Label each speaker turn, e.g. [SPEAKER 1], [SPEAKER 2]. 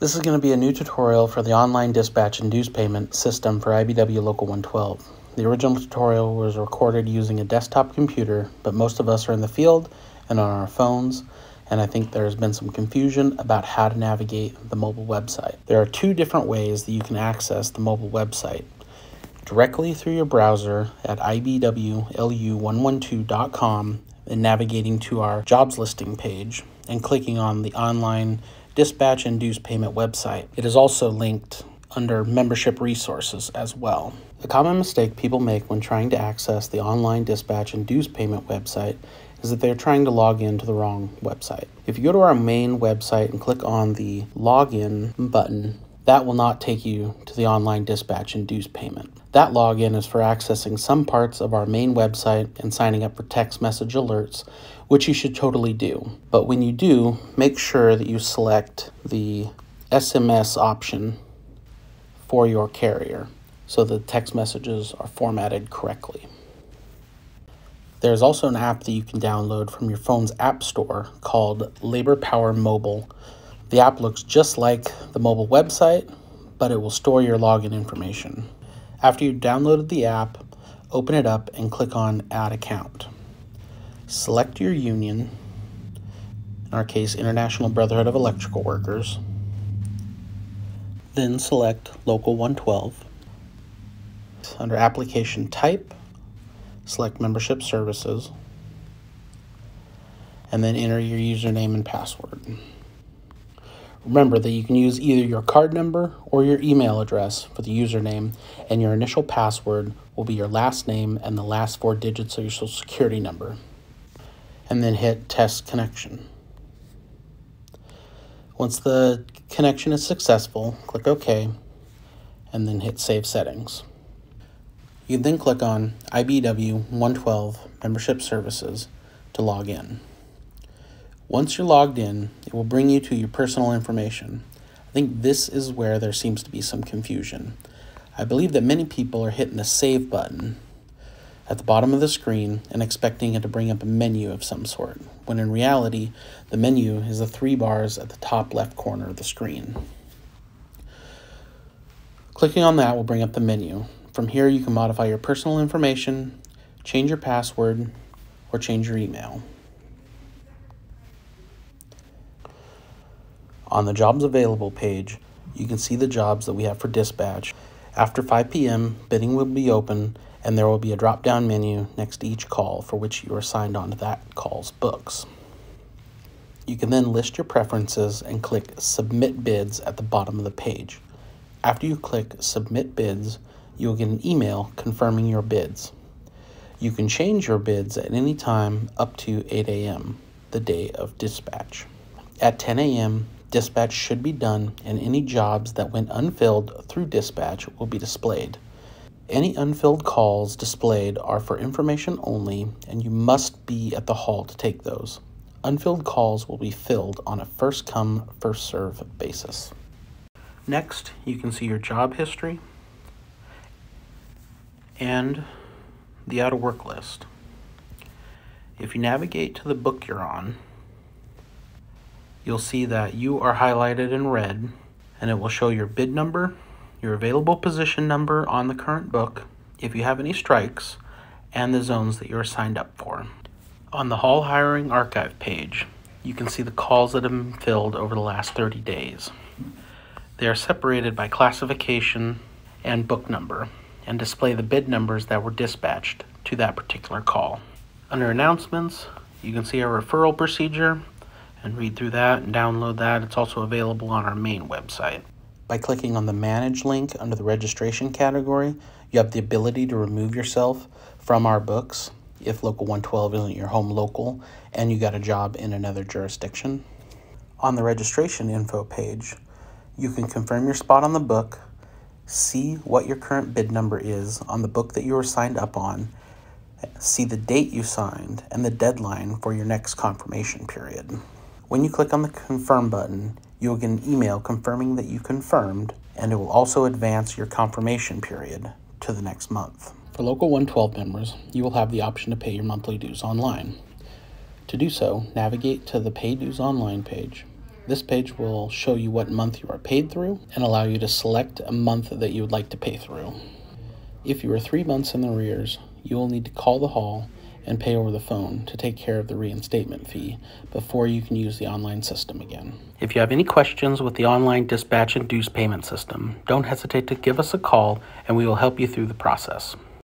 [SPEAKER 1] This is going to be a new tutorial for the online dispatch and dues payment system for IBEW Local 112. The original tutorial was recorded using a desktop computer, but most of us are in the field and on our phones, and I think there's been some confusion about how to navigate the mobile website. There are two different ways that you can access the mobile website. Directly through your browser at ibwlu112.com and navigating to our jobs listing page and clicking on the online dispatch dues payment website. It is also linked under membership resources as well. A common mistake people make when trying to access the online dispatch dues payment website is that they're trying to log in to the wrong website. If you go to our main website and click on the login button, that will not take you to the online dispatch and dues payment. That login is for accessing some parts of our main website and signing up for text message alerts, which you should totally do. But when you do, make sure that you select the SMS option for your carrier so the text messages are formatted correctly. There's also an app that you can download from your phone's app store called Labor Power Mobile. The app looks just like the mobile website, but it will store your login information. After you've downloaded the app, open it up and click on Add Account. Select your union, in our case, International Brotherhood of Electrical Workers. Then select Local 112. Under Application Type, select Membership Services, and then enter your username and password. Remember that you can use either your card number or your email address for the username, and your initial password will be your last name and the last four digits of your social security number. And then hit Test Connection. Once the connection is successful, click OK, and then hit Save Settings. You can then click on IBEW 112 Membership Services to log in. Once you're logged in, it will bring you to your personal information. I think this is where there seems to be some confusion. I believe that many people are hitting the Save button at the bottom of the screen and expecting it to bring up a menu of some sort, when in reality, the menu is the three bars at the top left corner of the screen. Clicking on that will bring up the menu. From here, you can modify your personal information, change your password, or change your email. On the Jobs Available page, you can see the jobs that we have for dispatch. After 5 p.m., bidding will be open and there will be a drop down menu next to each call for which you are signed on to that call's books. You can then list your preferences and click Submit Bids at the bottom of the page. After you click Submit Bids, you will get an email confirming your bids. You can change your bids at any time up to 8 a.m., the day of dispatch. At 10 a.m., Dispatch should be done, and any jobs that went unfilled through dispatch will be displayed. Any unfilled calls displayed are for information only, and you must be at the hall to take those. Unfilled calls will be filled on a first come, first serve basis. Next, you can see your job history and the out of work list. If you navigate to the book you're on, you'll see that you are highlighted in red and it will show your bid number, your available position number on the current book, if you have any strikes, and the zones that you're signed up for. On the Hall Hiring Archive page, you can see the calls that have been filled over the last 30 days. They are separated by classification and book number and display the bid numbers that were dispatched to that particular call. Under announcements, you can see our referral procedure and read through that and download that. It's also available on our main website. By clicking on the Manage link under the registration category, you have the ability to remove yourself from our books if Local 112 isn't your home local and you got a job in another jurisdiction. On the registration info page, you can confirm your spot on the book, see what your current bid number is on the book that you were signed up on, see the date you signed, and the deadline for your next confirmation period. When you click on the confirm button, you will get an email confirming that you confirmed, and it will also advance your confirmation period to the next month. For Local 112 members, you will have the option to pay your monthly dues online. To do so, navigate to the Pay Dues Online page, This page will show you what month you are paid through and allow you to select a month that you would like to pay through. If you are three months in the arrears, you will need to call the hall and pay over the phone to take care of the reinstatement fee before you can use the online system again. If you have any questions with the online dispatch and dues payment system, don't hesitate to give us a call and we will help you through the process.